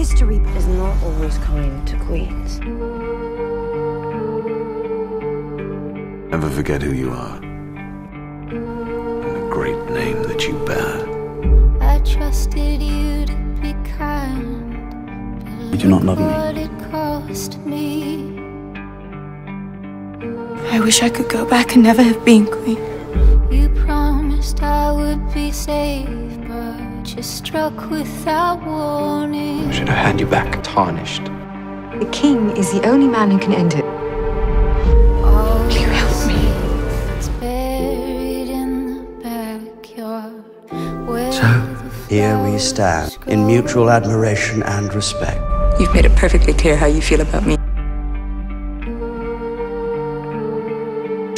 History is not always kind to queens. Never forget who you are. And the great name that you bear. I trusted you to be kind. You do not love me. What it cost me. I wish I could go back and never have been queen. You promised I would be safe, but you struck without warning. Should I hand you back tarnished? The king is the only man who can end it. Will you help me? It's buried in the backyard. where So, Here we stand, in mutual admiration and respect. You've made it perfectly clear how you feel about me.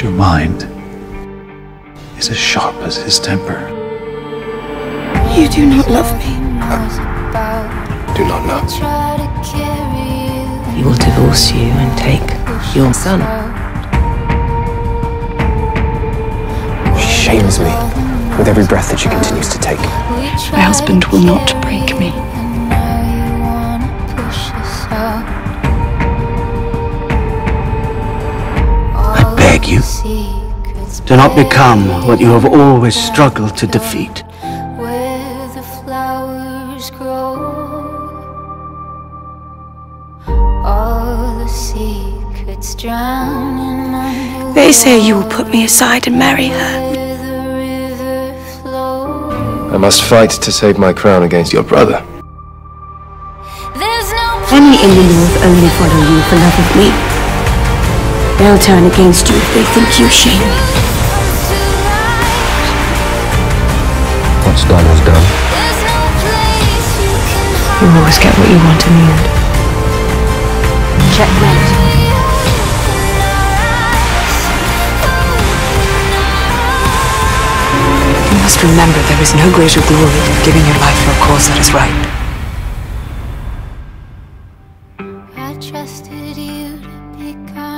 Your mind is as sharp as his temper. You do not love me. knows about. Do not know. Try to carry He will divorce you and take your son. She shames me with every breath that she continues to take. My husband will not break me. I beg you, do not become what you have always struggled to defeat. Where the flowers grow, all the secrets drowning under They say you will put me aside and marry her. where the river flows. I must fight to save my crown against your brother. There's no Many in the north only follow you for love of me. They'll turn against you if they think you shame me. You always get what you want in the end. Checkmate. You must remember there is no greater glory than giving your life for a cause that is right. I trusted you to become